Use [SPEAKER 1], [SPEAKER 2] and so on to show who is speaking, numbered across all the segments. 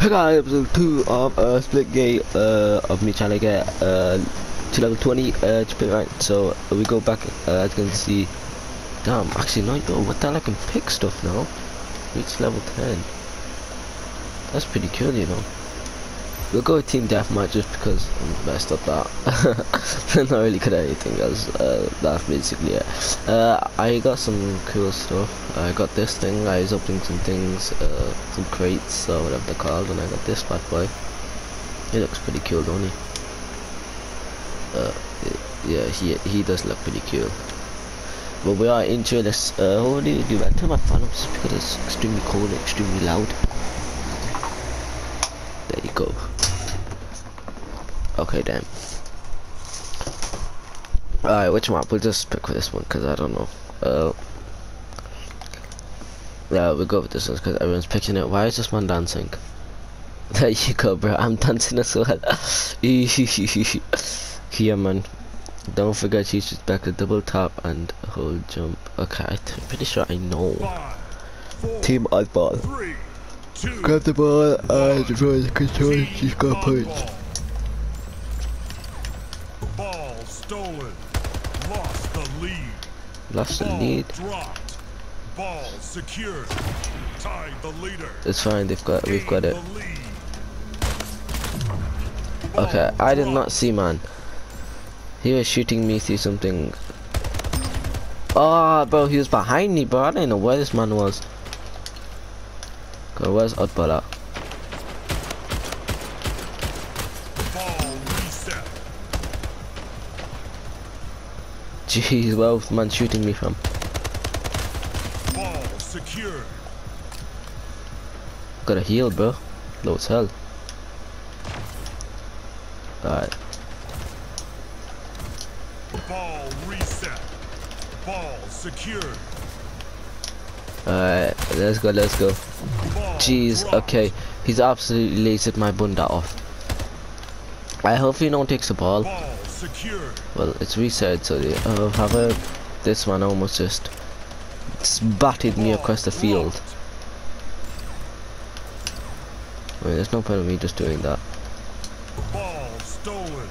[SPEAKER 1] Hey guys, episode 2 of uh, Splitgate, uh, of me trying to get uh, to level 20 uh, to pick right. So uh, we go back, uh, as you can see, damn, actually no, yo, what the hell, I can pick stuff now. Reach level 10. That's pretty cool, you know. We'll go with Team Deathmatch just because I'm messed up that. I'm not really good at anything else. Uh, that's basically it. Uh, I got some cool stuff. I got this thing. I was opening some things, uh, some crates or whatever they're called, and I got this bad boy. He looks pretty cool, don't he? Uh, yeah, he he does look pretty cool. But we are into this. Uh, what do you do? I turn my fan up because it's extremely cold, and extremely loud. There you go. Okay, damn. Alright, which map? We'll just pick for this one because I don't know. Uh, yeah, we'll go with this one because everyone's picking it. Why is this man dancing? There you go, bro. I'm dancing as well. Here, man. Don't forget to use back a double tap and hold jump. Okay, I'm pretty sure I know. Team oddball. Grab the ball and throw the control. She's got points.
[SPEAKER 2] Lost the lead. dropped. Ball secured. Tied the leader.
[SPEAKER 1] It's fine. They've got. We've got it.
[SPEAKER 2] Gained the lead. Ball
[SPEAKER 1] Okay, I did not see man. He was shooting me through something. Oh, bro, he was behind me, bro. I didn't know where this man was. Okay, where's Oddball at?
[SPEAKER 2] Ball reset.
[SPEAKER 1] Jeez, where was the man shooting me from?
[SPEAKER 2] Ball secured.
[SPEAKER 1] Gotta heal, bro. Low as hell. Alright,
[SPEAKER 2] Ball reset. Ball secure.
[SPEAKER 1] alright, let's go, let's go. Jeez, okay. He's absolutely lasered my bunda off. I hope he don't takes the ball.
[SPEAKER 2] Ball.
[SPEAKER 1] Well, it's reset, so the, uh, however, this one almost just batted me across the field. I mean, there's no point in me just doing that.
[SPEAKER 2] Ball stolen.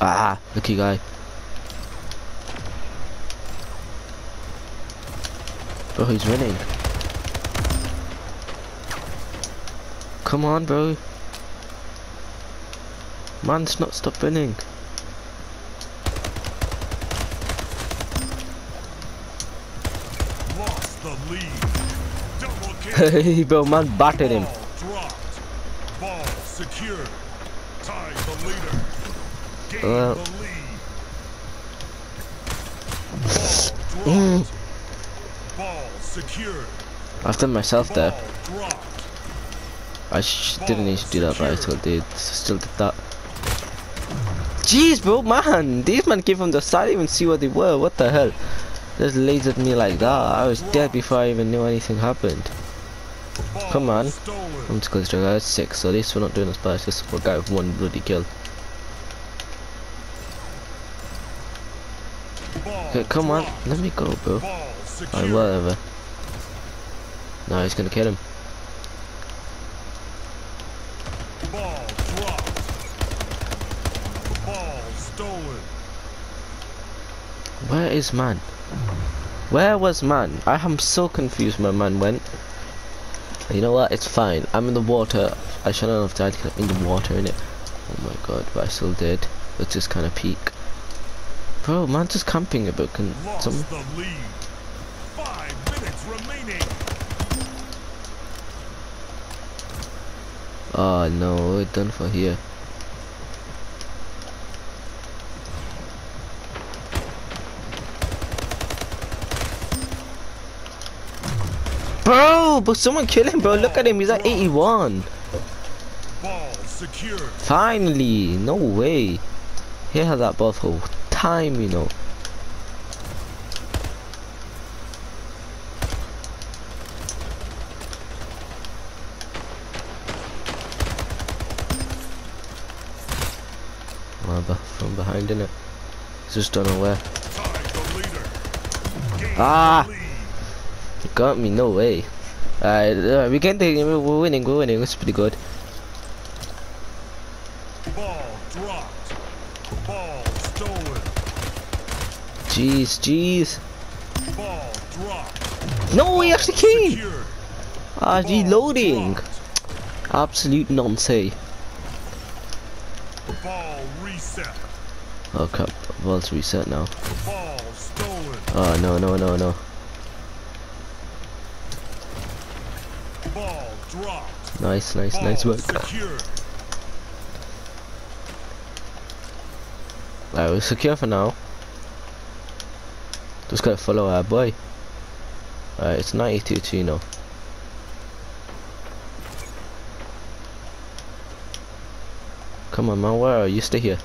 [SPEAKER 1] Ah, lucky guy. Bro, he's winning. Come on, bro. Man's not stop winning.
[SPEAKER 2] Lost the lead. Double kill.
[SPEAKER 1] Hey, bro, man battered him.
[SPEAKER 2] Ball dropped. Secured. Tied the leader.
[SPEAKER 1] Uh.
[SPEAKER 2] the lead. Ball. Ball secured.
[SPEAKER 1] I've done myself there. I didn't need to do that, but I still did. Still did that. Jeez, bro, man! These men came from the side, I didn't even see what they were. What the hell? Just lasered me like that. I was dead before I even knew anything happened. Come on. I'm just going to try guys six, so at least we're not doing as bad as this a guy with one bloody kill. Okay, come on, let me go, bro. Alright, whatever. No, he's gonna kill him.
[SPEAKER 2] Ball dropped. Ball stolen.
[SPEAKER 1] Where is man? Where was man? I am so confused where man went. You know what? It's fine. I'm in the water. I shouldn't have died in the water, innit? Oh my god, but I still did. Let's just kind of peek. Bro, man, just camping a bit. Can
[SPEAKER 2] Lost
[SPEAKER 1] some?
[SPEAKER 2] the lead. Five minutes remaining.
[SPEAKER 1] Oh no, we're done for here. But someone kill him, bro. Look at him. He's at 81.
[SPEAKER 2] Ball secured.
[SPEAKER 1] Finally, no way. He had that ball for time, you know. From behind, innit? It's just don't know where. Ah. got me, no way. Uh, we can take we're winning, we're winning, it's pretty good.
[SPEAKER 2] Ball dropped. Ball stolen.
[SPEAKER 1] Jeez, jeez.
[SPEAKER 2] Ball dropped.
[SPEAKER 1] No, he actually came!
[SPEAKER 2] Secured.
[SPEAKER 1] Ah,
[SPEAKER 2] Ball
[SPEAKER 1] reloading.
[SPEAKER 2] dropped.
[SPEAKER 1] Absolute nonsense.
[SPEAKER 2] Ball reset.
[SPEAKER 1] Oh crap, vault's reset now.
[SPEAKER 2] Ball stolen.
[SPEAKER 1] Oh no, no, no, no.
[SPEAKER 2] Ball dropped.
[SPEAKER 1] Nice, nice,
[SPEAKER 2] Ball
[SPEAKER 1] nice work.
[SPEAKER 2] secured.
[SPEAKER 1] Alright, we're secure for now. Just gotta follow our boy. Alright, it's 92 Chino. Come on, man, where are you? Stay here.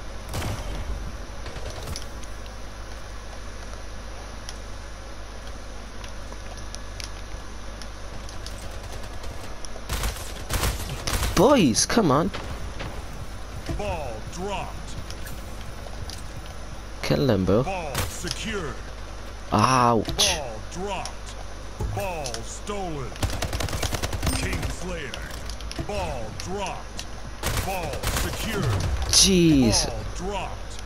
[SPEAKER 1] Boys, come on.
[SPEAKER 2] Ball dropped.
[SPEAKER 1] Kill them, bro.
[SPEAKER 2] Ball secured.
[SPEAKER 1] Ouch.
[SPEAKER 2] Ball dropped. Ball stolen. King Slayer. Ball dropped. Ball secured.
[SPEAKER 1] Jeez.
[SPEAKER 2] Ball dropped.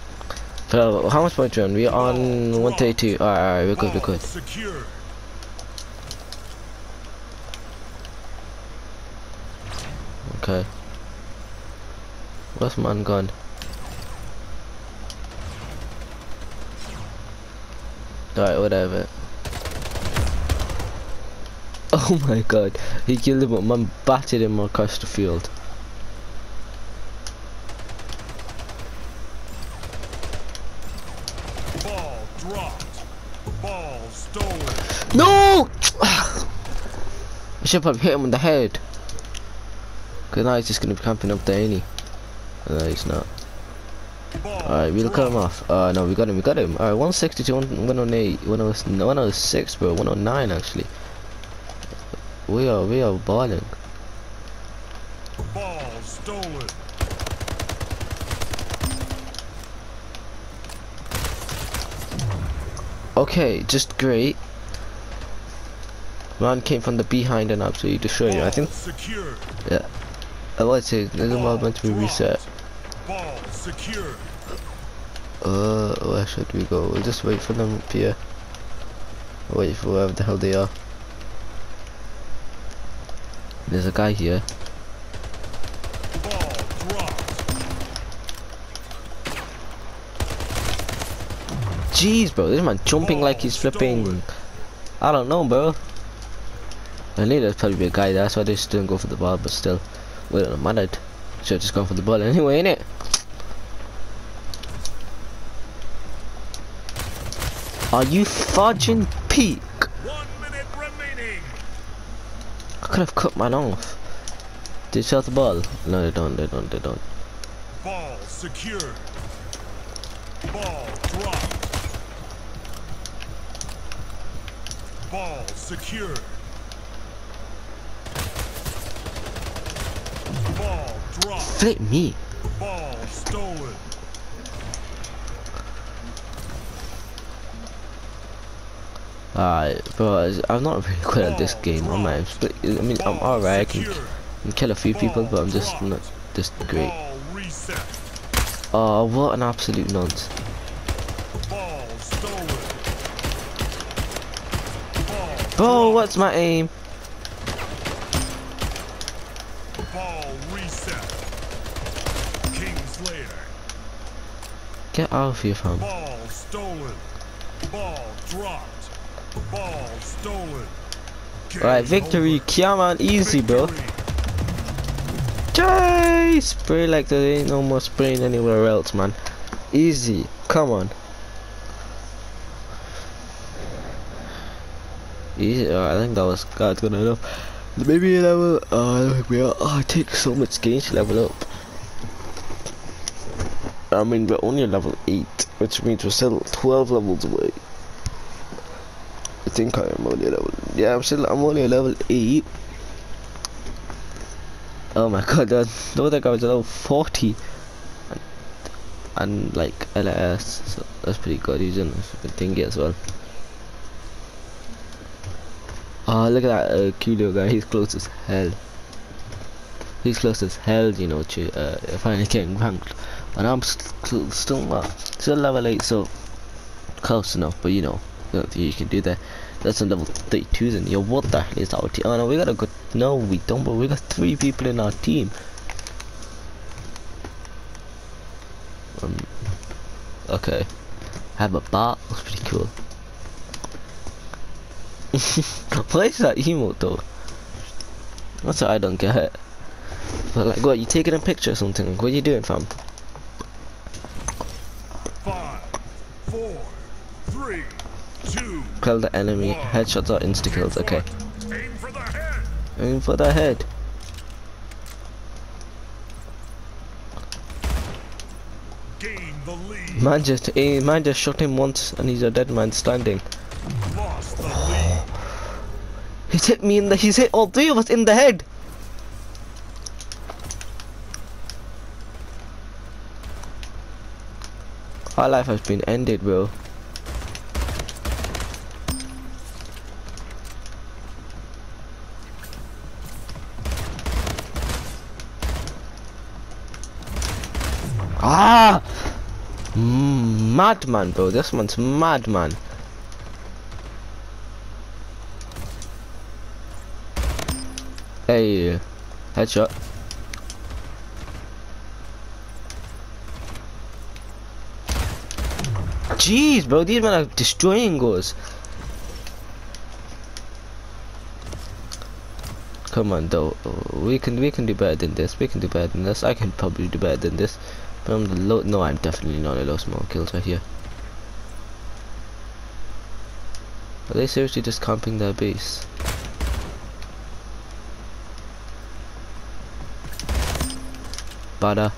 [SPEAKER 1] So, how much point you on? We're on
[SPEAKER 2] Ball
[SPEAKER 1] 132. Alright, alright, we're good, we're good.
[SPEAKER 2] Secured.
[SPEAKER 1] Okay. Where's man gone? Alright, whatever. Oh my god, he killed him, but man batted him across the field.
[SPEAKER 2] Ball dropped. Ball stolen.
[SPEAKER 1] No! I should have hit him in the head. Cause now he's just gonna be camping up there, ain't he? No, he's not. Alright, we'll cut him off. Uh, no, we got him, we got him. Alright, 162, 108, 106, 106, bro, 109 actually. We are, we are balling.
[SPEAKER 2] Ball stolen.
[SPEAKER 1] Okay, just great. Man came from the behind and absolutely destroyed you. I think,
[SPEAKER 2] secured.
[SPEAKER 1] yeah. I would say this is
[SPEAKER 2] Ball
[SPEAKER 1] meant to be reset.
[SPEAKER 2] Ball secured.
[SPEAKER 1] Uh, where should we go? We'll just wait for them up here. Wait for whoever the hell they are. There's a guy here.
[SPEAKER 2] Ball dropped.
[SPEAKER 1] Jeez, bro, this man jumping
[SPEAKER 2] Ball
[SPEAKER 1] like he's flipping.
[SPEAKER 2] stolen.
[SPEAKER 1] I don't know, bro. I knew there's probably be a guy there, so I just didn't go for the ball, but still, wouldn't have mattered. Should have just gone for the ball anyway, innit? Are you fudging peak?
[SPEAKER 2] One minute remaining.
[SPEAKER 1] I could have cut mine off. Did you shot the ball? No, they don't, they don't, they don't.
[SPEAKER 2] Ball secured. Ball dropped. Ball secured. Ball.
[SPEAKER 1] Flip me.
[SPEAKER 2] Ball stolen.
[SPEAKER 1] Alright, bro, I'm not really good at this game, am I? I mean, I'm alright, I can, can kill a few people, but I'm just not just great. Oh, what an absolute nonce. Bro, what's my aim? Get out of here, fam.
[SPEAKER 2] Ball stolen. Ball dropped. Ball stolen.
[SPEAKER 1] Alright,
[SPEAKER 2] Game
[SPEAKER 1] victory,
[SPEAKER 2] over.
[SPEAKER 1] come on, easy, bro.
[SPEAKER 2] Victory.
[SPEAKER 1] Jay! Spray like there ain't no more spraying anywhere else, man. Easy, come on. Easy, alright, I think that was that's good enough. Maybe level, uh, we are, oh, it takes so much games to level up. I mean, we're only level 8, which means we're still 12 levels away. I think I am only level, yeah, I'm still, I'm only level 8. Oh my god, that, the other guy was level 40. And, and like LS, so that's pretty good. He's in a thingy as well. Oh, look at that uh, Coolio guy. He's close as hell. He's close as hell, you know, to uh, finally getting ranked. And I'm st still not, still level 8, so close enough, but you know, you, can do that. That's on level 32, and yo, what the hell is our team? Oh no, we got a good, no, we don't, but we got three people in our team. Um, okay. Have a bot, that's pretty cool. Why is that emote though? That's what I don't get. But like, what, you taking a picture or something? What are you doing, fam?
[SPEAKER 2] Five, four, three, two.
[SPEAKER 1] Kill the enemy. Headshots are insta kills. Okay.
[SPEAKER 2] Aim for the head.
[SPEAKER 1] Aim for the head. Man just, eh, man just shot him once, and he's a dead man standing.
[SPEAKER 2] Lead.
[SPEAKER 1] He's hit me in the. He's hit all three of us in the head. Our life has been ended, bro. Madman, bro. This one's madman. Hey, headshot. Jeez, bro, these men are destroying us. Come on, though, we can we can do better than this. We can do better than this. I can probably do better than this. But I'm the low. No, I'm definitely not a low small kills right here. Are they seriously just camping their base? Bada.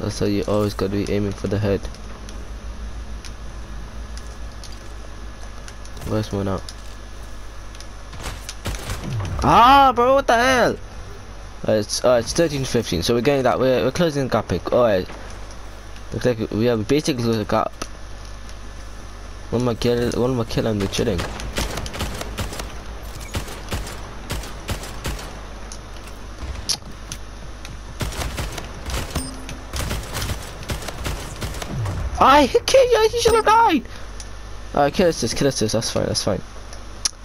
[SPEAKER 1] That's how you always gotta be aiming for the head. Where's one out? Ah, bro, what the hell? Uh, it's uh, it's 13 15, so we're getting that. We're, we're closing the gap. Alright. Looks like we have basically closed the gap. One more kill, one more kill, and we're chilling. I killed you, you should have died! Alright, kill us this, kill us this, that's fine, that's fine.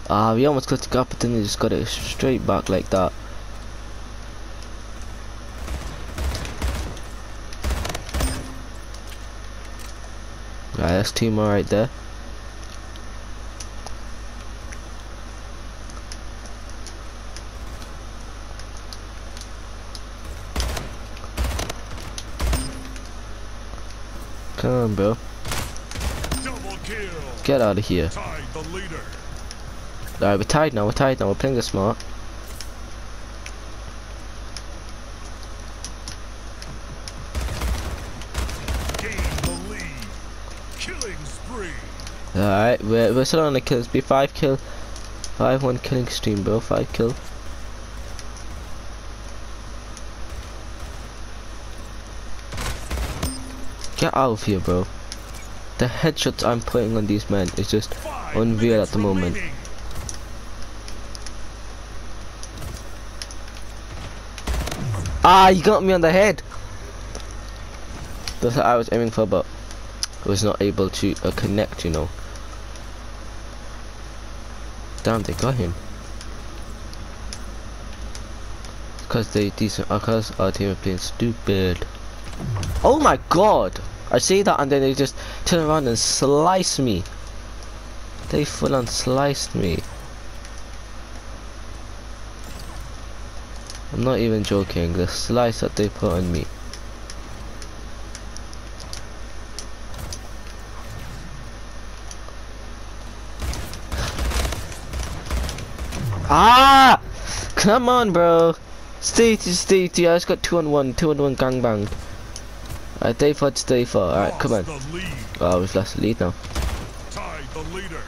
[SPEAKER 1] Ah, we almost got the gap, but then they just got it straight back like that. Alright, that's two more right there. Come on, bro. Get out of here.
[SPEAKER 2] Tied the leader.
[SPEAKER 1] Alright, we're tied now, we're tied now, we're playing this smart.
[SPEAKER 2] Gain the lead. Killing spree.
[SPEAKER 1] Alright, we're, we're still on the kills. Be 5 kill. 5 1 killing stream, bro. 5 kill. Get out of here, bro. The headshots I'm putting on these men is just unreal at the moment. Ah, you got me on the head. That's what I was aiming for, but I was not able to uh, connect, you know. Damn, they got him. Because they decent, uh, because our team are playing stupid. Oh my god! I say that and then they just turn around and slice me. They full on sliced me. I'm not even joking, the slice that they put on me. Ah! Come on, bro. Stay to stay to. I just got two on one, two on one gangbang. Alright, stay for, stay for. Alright, come on.
[SPEAKER 2] Lost the lead.
[SPEAKER 1] Oh, we've lost the lead now.
[SPEAKER 2] Tied the leader.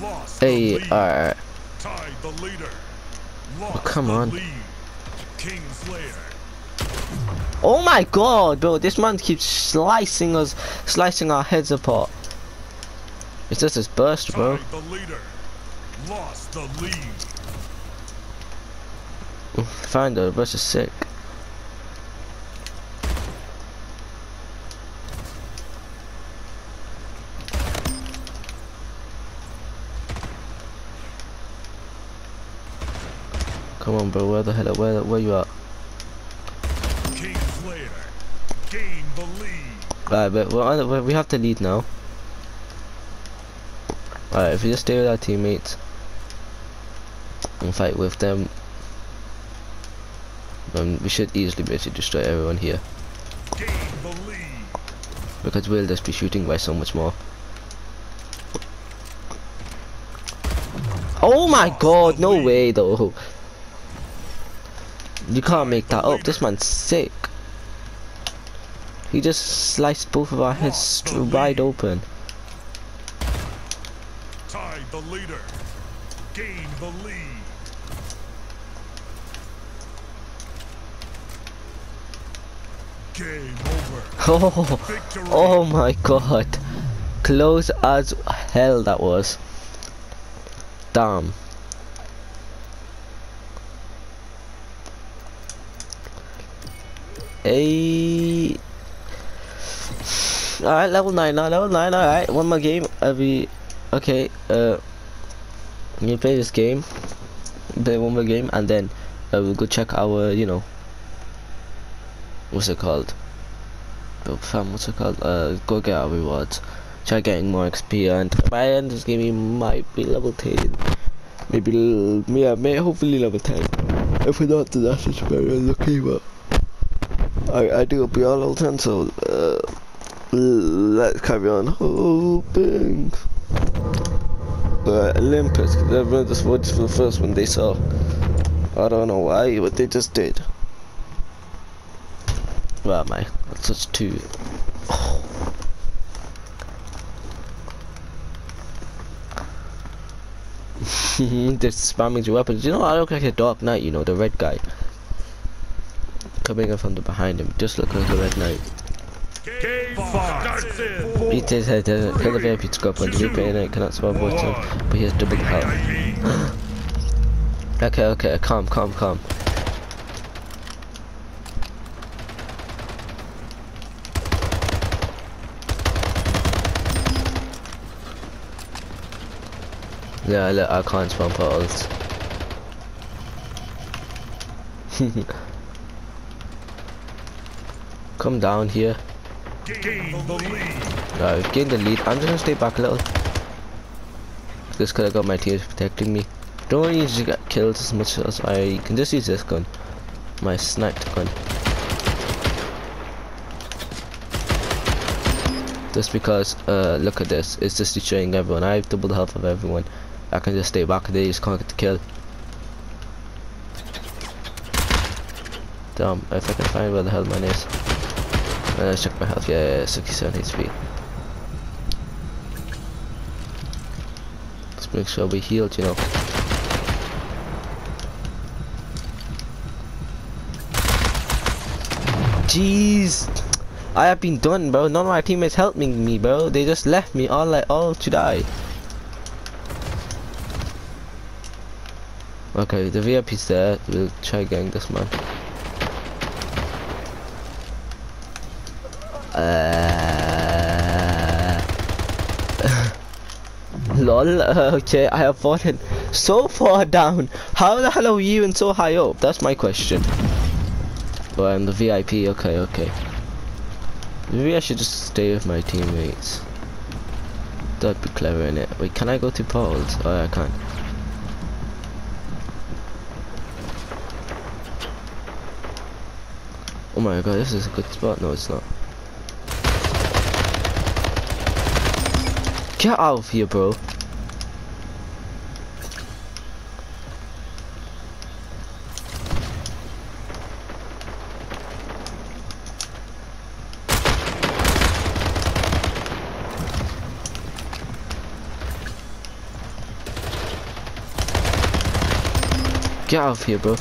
[SPEAKER 2] Lost
[SPEAKER 1] Hey, alright.
[SPEAKER 2] Tied the leader. Lost
[SPEAKER 1] come on. Oh my god, bro, this man keeps slicing us, slicing our heads apart. It's just his burst, bro.
[SPEAKER 2] Tied the leader. Lost the lead.
[SPEAKER 1] Fine though, the burst is sick. Come on, bro. Where the hell? Where where you at?
[SPEAKER 2] King Slayer. Gain the lead.
[SPEAKER 1] Alright, but we're on, we we have to lead now. Alright, if we just stay with our teammates and fight with them, then we should easily to destroy everyone here. Because we'll just be shooting by so much more. Oh my god, no way though. You can't make that up. This man's sick. He just sliced both of our heads wide open.
[SPEAKER 2] Tied the leader. Gain the lead. Game over.
[SPEAKER 1] Oh, oh my god. Close as hell that was. Damn. Hey. Alright, level 9 now, level 9, alright. One more game. Every. Okay, uh. You play this game. Play one more game, and then uh, we'll go check our, you know. What's it called? Oh, fam, what's it called? Uh, go get our rewards. Try getting more XP, and by the end this game, we might be level 10. Maybe, yeah, may hopefully level 10. If we're not, then that's just very unlucky, but. I, I do hope we level 10, so, uh, let's carry on hoping. Uh, Olympus, everyone just voted for the first one they saw. I don't know why, but they just did. Where am I? That's such two. just spamming your weapons. You know, I look like a Dark Knight, you know, the red guy. Coming in from the behind him, just look like the red knight.
[SPEAKER 2] In.
[SPEAKER 1] Beat his head, uh, kill the VIP scope, and the replay knight cannot spell him, but he has double health. Okay, okay, calm, calm, calm. Yeah, look, I can't spawn portals. Come down here.
[SPEAKER 2] Gain the lead.
[SPEAKER 1] Right, we've gained the lead. I'm just gonna stay back a little. Just cause I got my teammates protecting me. Don't need to get killed as much as I can just use this gun. My sniped gun. Just because, uh, look at this. It's just destroying everyone. I have double the health of everyone. I can just stay back. They just can't get the kill. Damn, if I can find where the hell mine is. Uh, let's check my health. Yeah, yeah, 67 HP. Let's make sure we healed, you know. Jeez, I have been done, bro. None of my teammates helping me, bro. They just left me all like all to die. Okay, the VIP's there. We'll try getting this man. Uh, lol. Okay, I have fallen so far down. How the hell are you even so high up? That's my question. Oh, I'm the VIP. Okay, okay. Maybe I should just stay with my teammates. That'd be clever in it. Wait, can I go to portals? Oh, I can't. Oh my god, this is a good spot. No, it's not. Get out of here, bro. Get out of here, bro.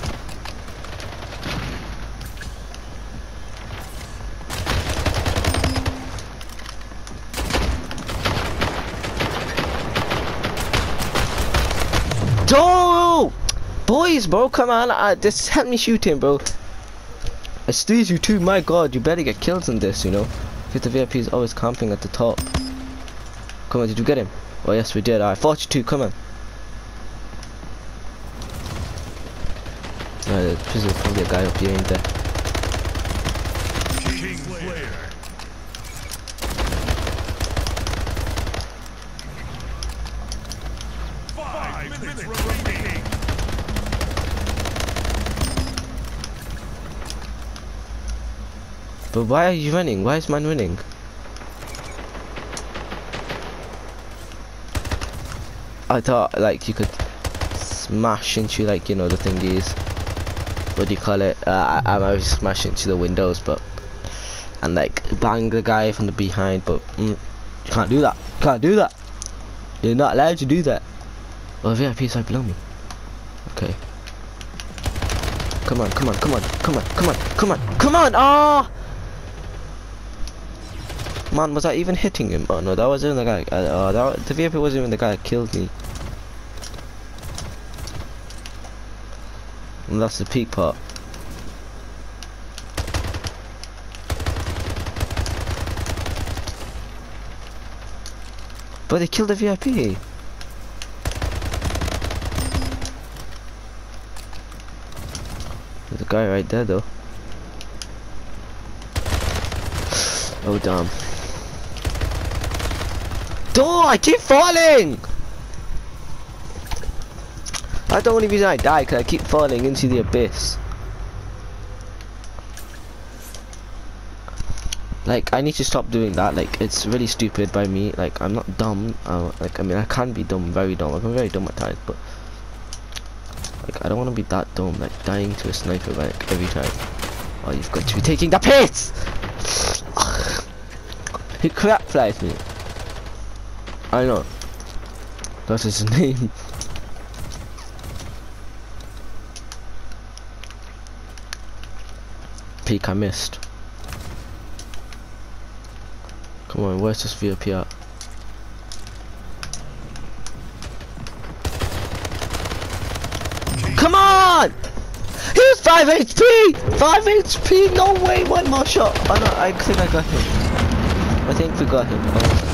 [SPEAKER 1] Don't! Boys, bro, come on. Uh, just help me shoot him, bro. I steals you too, my god. You better get kills in this, you know. Because the VIP is always camping at the top. Come on, did you get him? Oh, yes, we did. Alright, 42, come on. Alright, there's probably a guy up here, ain't there?
[SPEAKER 2] King Slayer. Five minutes remaining.
[SPEAKER 1] But why are you running? Why is mine running? I thought like you could smash into like you know the thingies. What do you call it? Uh, I, I might smash into the windows, but and like bang the guy from the behind. But mm, you can't do that. You can't do that. You're not allowed to do that. Oh, VIP is right below me. Okay. Come on, come on, come on, come on, come on, come on, come on! Ah! Man, was I even hitting him? Oh no, that wasn't the guy. Uh, uh, the VIP wasn't even the guy that killed me. And that's the peak part. But they killed the VIP. There's a guy right there though. Oh damn. Oh, I keep falling! I the only reason I die, because I keep falling into the abyss. Like, I need to stop doing that, like, it's really stupid by me, like, I'm not dumb, uh, like, I mean, I can be dumb, very dumb, like, I'm very dumb at times, but, like, I don't want to be that dumb, like, dying to a sniper, like, every time. Oh, you've got to be taking the piss! he crap flies me. I know. That's his name. Peek, I missed. Come on, where's this VIP at? Come on! He was 5 HP! 5 HP! No way! One more shot! Oh no, I think I got him. I think we got him. Oh,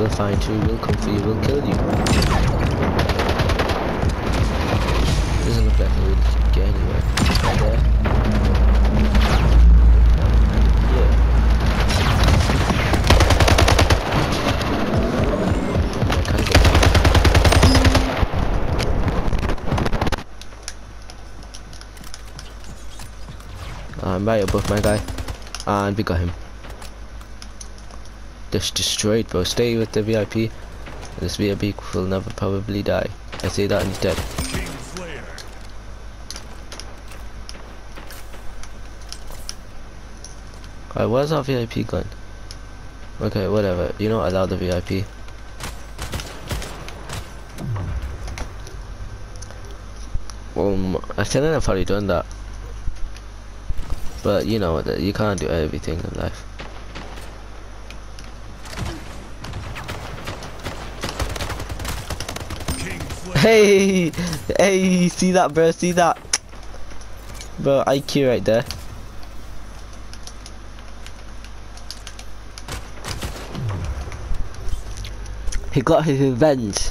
[SPEAKER 1] We'll find you, we'll come for you, we'll kill you. Doesn't look like we would get anywhere. Right there. Yeah. I'm um, right above my guy. And we got him. Just destroyed, bro. Stay with the VIP. This VIP will never probably die. I say that and he's dead. Alright, where's our VIP gun? Okay, whatever. You know, allow the VIP. Um, I shouldn't have probably done that. But you know, you can't do everything in life.
[SPEAKER 2] King Slayer.
[SPEAKER 1] Hey, hey, see that, bro? See that, bro? IQ right there. He got his revenge.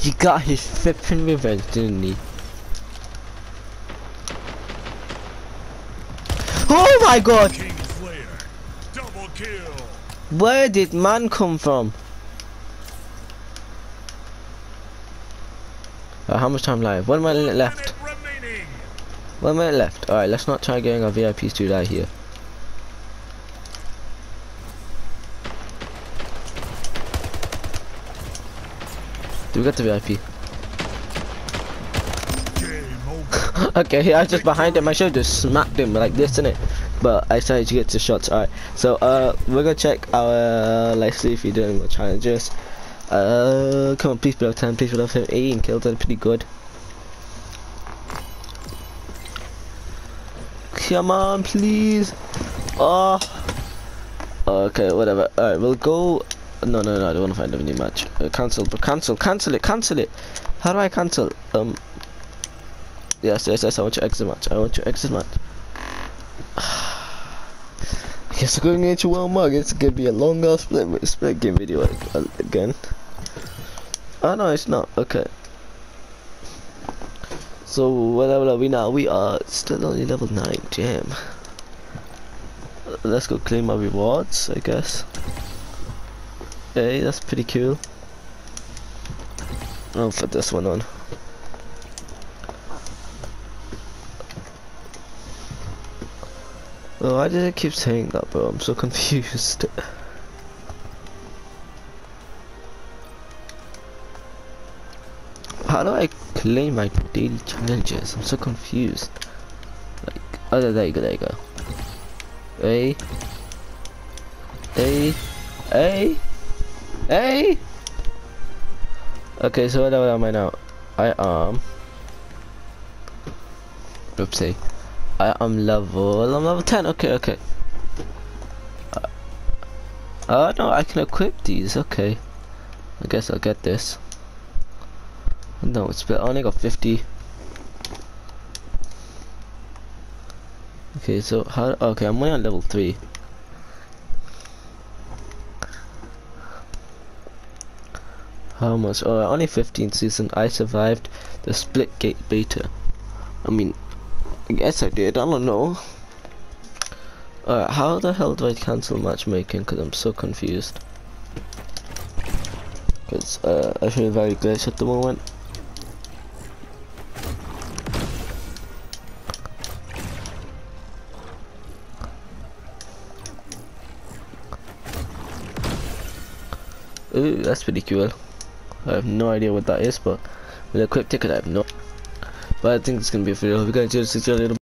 [SPEAKER 1] He got his flipping revenge, didn't he? Oh my god!
[SPEAKER 2] King Slayer. Double kill.
[SPEAKER 1] Where did man come from? How much time live? One minute left. One minute left. Alright, let's not try getting our VIPs to die here. Do we get the VIP? Okay, I was just behind him. I should have just smacked him like this, innit? But I decided to get to shots. Alright, so uh, we're gonna check our. Uh, let's see if you're doing more challenges. Uh, come on, please below 10, please below 15 kills. That's pretty good. come on, please. Oh. Okay, whatever. Alright, we'll go. No, no, no, I don't want to find a new match. Uh, cancel, but cancel, cancel it, cancel it. How do I cancel? Um. Yes, yes, yes, I want your exit match. I want your exit match. Yes, going into one mug. It's gonna be a long ass split, split game video again. Oh no, it's not. Okay. So whatever are we now? We are still only level nine. Jam. Let's go claim my rewards, I guess. Hey, that's pretty cool. I'll put this one on. Well, why did it keep saying that, bro? I'm so confused. Do I claim my daily challenges? I'm so confused. Like, oh, there you go, there you go. Hey. Hey. Hey. Hey. Okay, so what am I now? I am. Oopsie. I am level, I'm level 10, okay, okay. Oh no, I can equip these, okay. I guess I'll get this. No, it's I only got 50. Okay, so how, okay, I'm only on level 3. How much? Oh, only 15 season. I survived the split gate beta. I mean, I guess I did, I don't know. Alright, how the hell do I cancel matchmaking? Because I'm so confused. Because uh, I feel very glitch at the moment. Ooh, that's pretty cool. I have no idea what that is, but with a quick ticket I have no but I think it's gonna be a video. Hope you guys enjoyed this video.